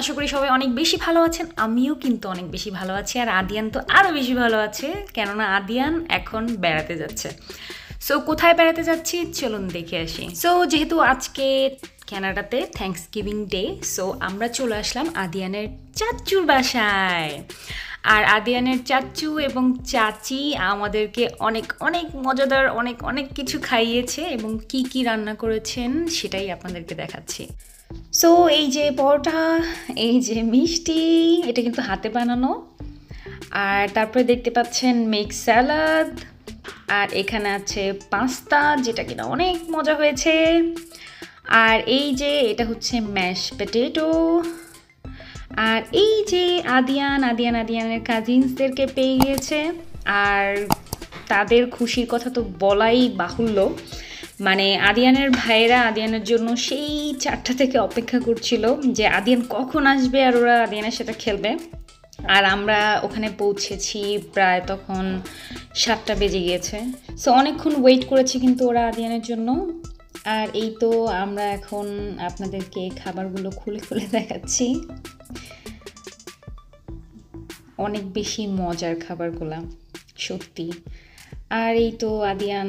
আশা করি সবাই অনেক বেশি ভালো আছেন, আমিও কিন্তু অনেক বেশি ভালো আছি, আর আদিয়ান তো আরও বেশি ভালো আছে, কেননা আদিয়ান এখন বেড়াতে যাচ্ছে। সো কোথায় বেড়াতে যাচ্ছি? চলুন দেখে আসি। সো যেহেতু আজকে ক্যানাডাতে থ্যাংকস গিভিং ডে সো আমরা চলে আসলাম আদিয়ানের চাচুর বাসায়। আর আদিয়ানের চাচু এবং চাচি আমাদেরকে অনেক অনেক মজাদার, অনেক অনেক কিছু খাইয়েছে এবং কি কি রান্না করেছেন সেটাই আপনাদেরকে দেখাচ্ছি। সো এই যে পরোটা, এই যে মিষ্টি, এটা কিন্তু হাতে বানানো। আর তারপরে দেখতে পাচ্ছেন মিক্স স্যালাড আর এখানে আছে পাস্তা যেটা কিনা অনেক মজা হয়েছে। আর এই যে এটা হচ্ছে ম্যাশ পটেটো আর এই যে আদিয়ান আদিয়ান, আদিয়ানের কাজিনসদেরকে পেয়ে গিয়েছে। আর তাদের খুশির কথা তো বলাই বাহুল্য। মানে আদিয়ানের ভাইয়েরা আদিয়ানের জন্য সেই চারটা থেকে অপেক্ষা করছিল যে আদিয়ান কখন আসবে আর ওরা আদিয়ানের সাথে খেলবে। আর আমরা ওখানে পৌঁছেছি প্রায় তখন সাতটা বেজে গিয়েছে। সো অনেকক্ষণ ওয়েট করেছি কিন্তু ওরা আদিয়ানের জন্য। আর এই তো আমরা এখন আপনাদেরকে খাবারগুলো খুলে খুলে দেখাচ্ছি। অনেক বেশি মজার খাবারগুলা, সত্যি। আর এই তো আদিয়ান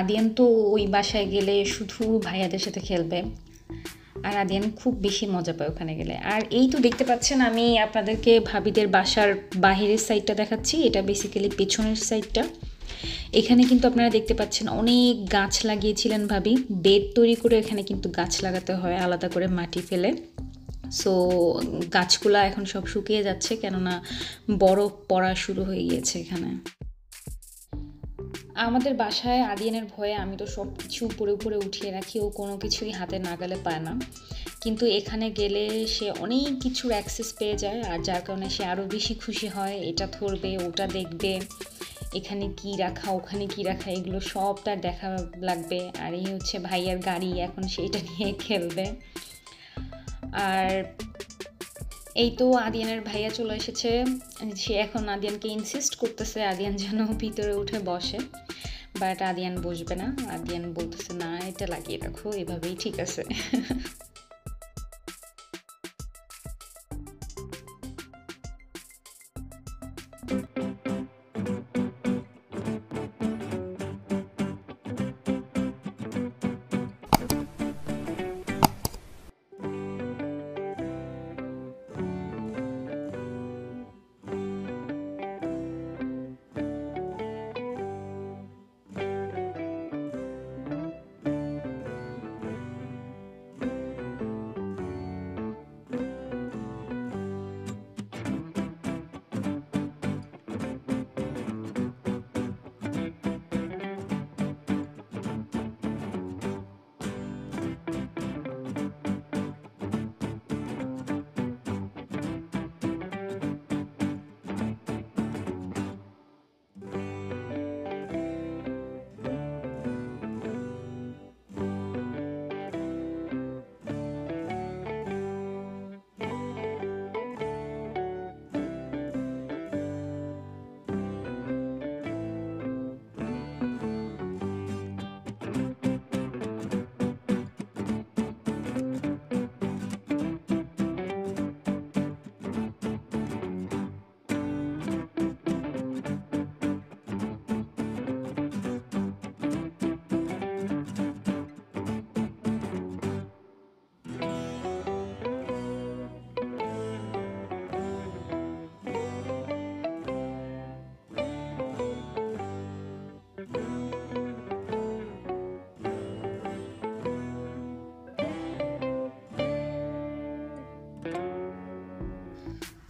আদিয়ান তো ওই বাসায় গেলে শুধু ভাইয়াদের সাথে খেলবে। আর আদিয়ান খুব বেশি মজা পায় ওখানে গেলে। আর এই তো দেখতে পাচ্ছেন আমি আপনাদেরকে ভাবিদের বাসার বাহিরের সাইডটা দেখাচ্ছি। এটা বেসিক্যালি পেছনের সাইডটা এখানে কিন্তু আপনারা দেখতে পাচ্ছেন অনেক গাছ লাগিয়েছিলেন ভাবি। বেড তৈরি করে এখানে কিন্তু গাছ লাগাতে হয়, আলাদা করে মাটি ফেলে। সো গাছগুলা এখন সব শুকিয়ে যাচ্ছে, কেননা বরফ পড়া শুরু হয়ে গিয়েছে এখানে। আমাদের বাসায় আদিয়ানের ভয়ে আমি তো সব কিছু উপরে উপরে উঠিয়ে রাখি, ও কোনো কিছুই হাতে নাগালে পায় না। কিন্তু এখানে গেলে সে অনেক কিছুর অ্যাক্সেস পেয়ে যায়, আর যার কারণে সে আরও বেশি খুশি হয়, এটা ধরবে, ওটা দেখবে, এখানে কি রাখা, ওখানে কি রাখা, এগুলো সব তার দেখা লাগবে। আর এই হচ্ছে ভাইয়ার গাড়ি, এখন সেইটা নিয়ে খেলবে। আর এই তো আদিয়ানের ভাইয়া চলে এসেছে। সে এখন আদিয়ানকে ইনসিস্ট করতেছে, আদিয়ান যেন ভিতরে উঠে বসে। বাট আদিয়ান বসবে না। আদিয়ান বলতেছে, না, এটা লাগিয়ে রাখো, এভাবেই ঠিক আছে।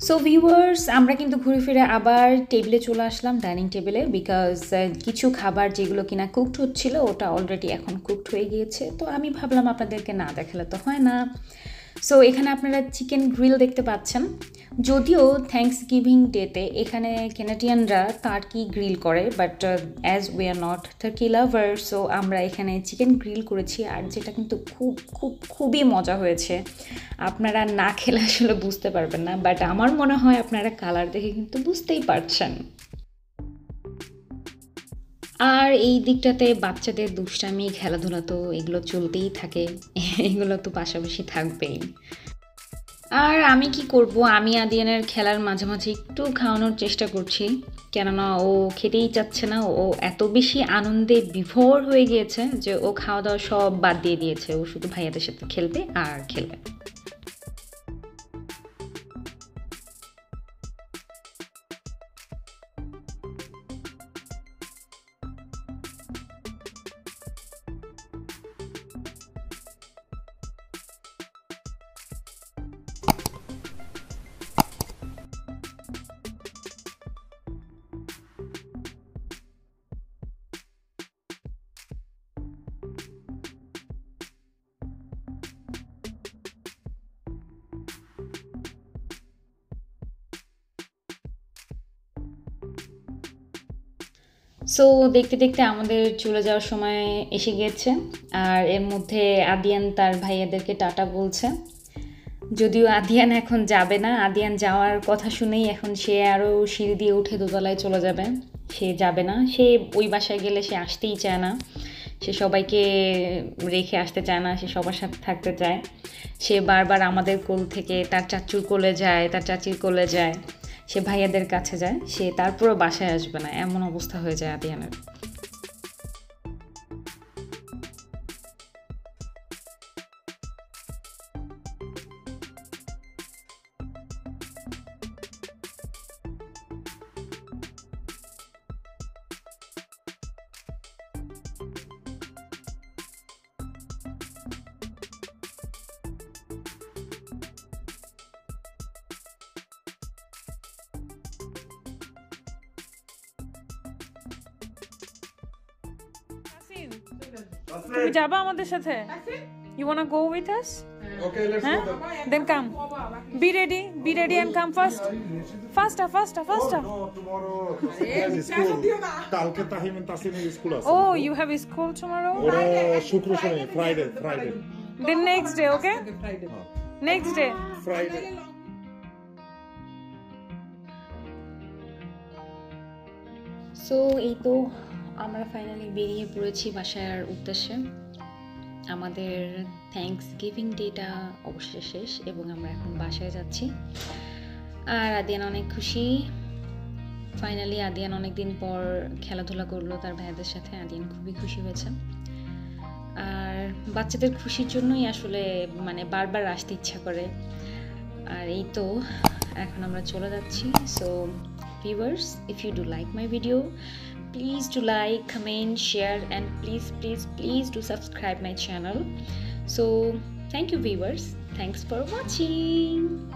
সো ভিউয়ার্স আমরা কিন্তু ঘুরে ফিরে আবার টেবিলে চলে আসলাম ডাইনিং টেবিলে বিকজ কিছু খাবার যেগুলো কিনা কুকড হচ্ছিল, ওটা অলরেডি এখন কুকড হয়ে গিয়েছে। তো আমি ভাবলাম আপনাদেরকে না দেখালে তো হয় না। সো এখানে আপনারা চিকেন গ্রিল দেখতে পাচ্ছেন। যদিও থ্যাংকস গিভিং ডেতে এখানে কেনাডিয়ানরা টার্কি গ্রিল করে but as we are not turkey lover so আমরা এখানে চিকেন গ্রিল করেছি, আর যেটা কিন্তু খুব খুব, খুবই মজা হয়েছে। আপনারা না খেলে আসলে বুঝতে পারবেন না বাট আমার মনে হয় আপনারা কালার দেখে কিন্তু বুঝতেই পারছেন। আর এই দিকটাতে বাচ্চাদের দুষ্টামি, খেলাধুলা তো এগুলো চলতেই থাকে। এগুলো তো পাশাপাশি থাকবেই। আর আমি কি করব? আমি আদিয়ানের খেলার মাঝে মাঝে একটু খাওয়ানোর চেষ্টা করছি। কেননা ও খেতেই চাচ্ছে না। ও এত বেশি আনন্দে বিভোর হয়ে গিয়েছে যে ও খাওয়া দাওয়া সব বাদ দিয়ে দিয়েছে। ও শুধু ভাইয়াদের সাথে খেলবে আর খেলবে সো দেখতে দেখতে আমাদের চলে যাওয়ার সময় এসে গিয়েছে আর এর মধ্যে আদিয়ান তার ভাইয়াদেরকে টাটা বলছে। যদিও আদিয়ান এখন যাবে না, আদিয়ান যাওয়ার কথা শুনেই এখন সে আরও সিঁড়ি দিয়ে উঠে দোতলায় চলে যাবে। সে যাবে না, সে ওই বাসায় গেলে সে আসতেই চায় না। সে সবাইকে রেখে আসতে চায় না, সে সবার সাথে থাকতে চায়। সে বারবার আমাদের কোল থেকে তার চাচুর কোলে যায়, তার চাচির কোলে যায়। সে ভাইয়াদের কাছে যায় সে তারপরও বাসায় আসবে না এমন অবস্থা হয়ে যায় আদিয়ানের। তুমি যাবা আমাদের সাথে? You wanna go with us Okay, let's হ্যাঁ? go. then. Then come be ready be ready and come first faster faster faster No, tomorrow school. কালকে তাহিম তাসিমের স্কুল আছে। Oh you have school tomorrow ওরা শুক্র শনি Friday Friday then next day okay next day Friday so এই তো আমরা finally বেরিয়ে পড়েছি বাসার উদ্দেশ্যে। আমাদের থ্যাঙ্কস গিভিং ডেটা অবশ্যই শেষ এবং আমরা এখন বাসায় যাচ্ছি। আর আদিয়ান অনেক খুশি। ফাইনালি আদিয়ান অনেক দিন পর খেলাধুলা করল তার ভাইয়াদের সাথে। আদিয়ান খুবই খুশি হয়েছে। আর বাচ্চাদের খুশির জন্যই আসলে মানে বারবার আসতে ইচ্ছা করে। আর এই তো, এখন আমরা চলে যাচ্ছি। So viewers if you do like my video please do like comment share and please please please do subscribe my channel. So thank you viewers. Thanks for watching